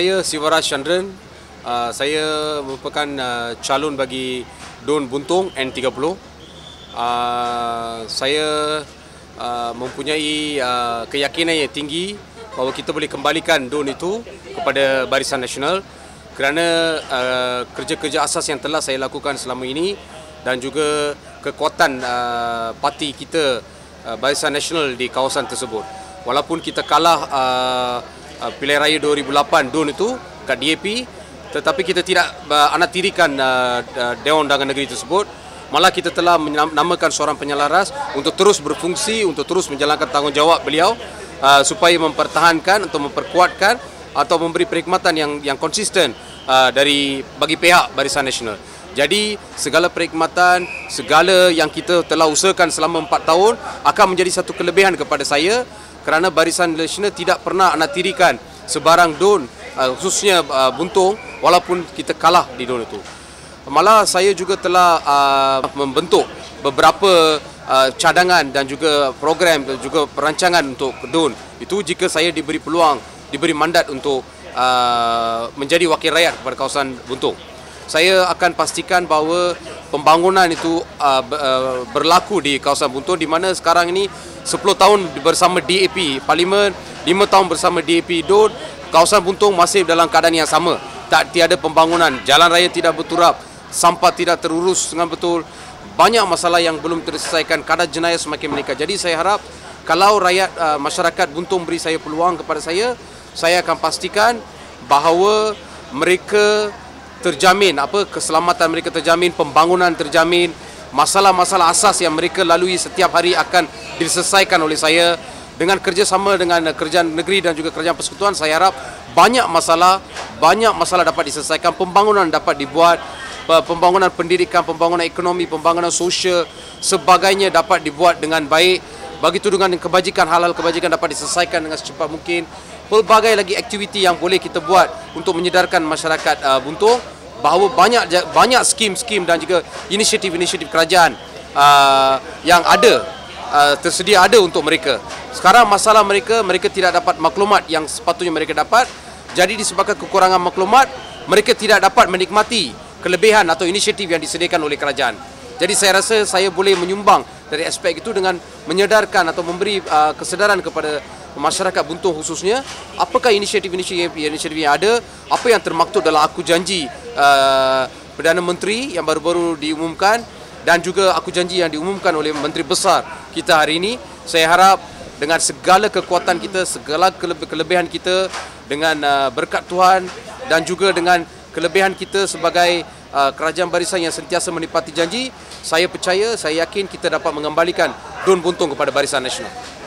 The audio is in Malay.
Saya Sivaraj Chandran. Uh, saya merupakan uh, calon bagi Don Buntung N30. Uh, saya uh, mempunyai uh, keyakinan yang tinggi bahawa kita boleh kembalikan Don itu kepada Barisan Nasional kerana uh, kerja-kerja asas yang telah saya lakukan selama ini dan juga kekuatan uh, parti kita uh, Barisan Nasional di kawasan tersebut. Walaupun kita kalah uh, uh, pilihan raya 2008 DUN itu kat DAP tetapi kita tidak uh, anak tirikan uh, uh, Dewan Undangan Negeri tersebut malah kita telah menamakan seorang penyelaras untuk terus berfungsi untuk terus menjalankan tanggungjawab beliau uh, supaya mempertahankan atau memperkuatkan atau memberi perkhidmatan yang yang konsisten uh, dari bagi pihak Barisan Nasional. Jadi segala perkhidmatan, segala yang kita telah usahakan selama 4 tahun akan menjadi satu kelebihan kepada saya kerana Barisan Nasional tidak pernah nak tirikan sebarang don uh, khususnya uh, buntung walaupun kita kalah di don itu. Malah saya juga telah uh, membentuk beberapa cadangan dan juga program dan juga perancangan untuk don. Itu jika saya diberi peluang, diberi mandat untuk menjadi wakil rakyat kepada kawasan buntung. Saya akan pastikan bahawa pembangunan itu uh, uh, berlaku di kawasan buntung di mana sekarang ini 10 tahun bersama DAP Parlimen, 5 tahun bersama DAP DOD, kawasan Buntung masih dalam keadaan yang sama. Tak tiada pembangunan, jalan raya tidak berturap, sampah tidak terurus dengan betul. Banyak masalah yang belum terselesaikan, kadar jenayah semakin meningkat. Jadi saya harap kalau rakyat uh, masyarakat Buntung beri saya peluang kepada saya, saya akan pastikan bahawa mereka terjamin apa keselamatan mereka terjamin, pembangunan terjamin, masalah-masalah asas yang mereka lalui setiap hari akan diselesaikan oleh saya. Dengan kerjasama dengan kerajaan negeri dan juga kerajaan persekutuan saya harap banyak masalah banyak masalah dapat diselesaikan pembangunan dapat dibuat pembangunan pendidikan pembangunan ekonomi pembangunan sosial sebagainya dapat dibuat dengan baik. Begitu dengan kebajikan halal kebajikan dapat diselesaikan dengan secepat mungkin. Pelbagai lagi aktiviti yang boleh kita buat untuk menyedarkan masyarakat uh, Buntung bahawa banyak banyak skim-skim dan juga inisiatif-inisiatif kerajaan uh, yang ada uh, tersedia ada untuk mereka. Sekarang masalah mereka mereka tidak dapat maklumat yang sepatutnya mereka dapat. Jadi disebabkan kekurangan maklumat, mereka tidak dapat menikmati kelebihan atau inisiatif yang disediakan oleh kerajaan. Jadi saya rasa saya boleh menyumbang dari aspek itu dengan menyedarkan atau memberi uh, kesedaran kepada masyarakat Buntung khususnya apakah inisiatif-inisiatif yang ada, apa yang termaktub dalam aku janji uh, Perdana Menteri yang baru-baru diumumkan dan juga aku janji yang diumumkan oleh Menteri Besar kita hari ini. Saya harap dengan segala kekuatan kita segala kelebihan kita dengan uh, berkat Tuhan dan juga dengan kelebihan kita sebagai uh, kerajaan barisan yang sentiasa menepati janji saya percaya saya yakin kita dapat mengembalikan Dun Buntung kepada Barisan Nasional